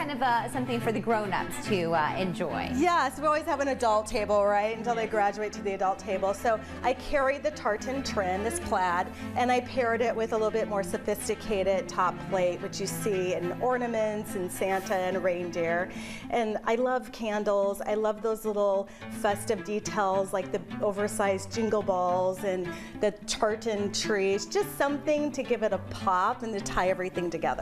kind of uh, something for the grown-ups to uh, enjoy. Yes, we always have an adult table, right, until they graduate to the adult table. So I carried the tartan trend, this plaid, and I paired it with a little bit more sophisticated top plate, which you see in ornaments and Santa and reindeer. And I love candles. I love those little festive details like the oversized jingle balls and the tartan trees. Just something to give it a pop and to tie everything together.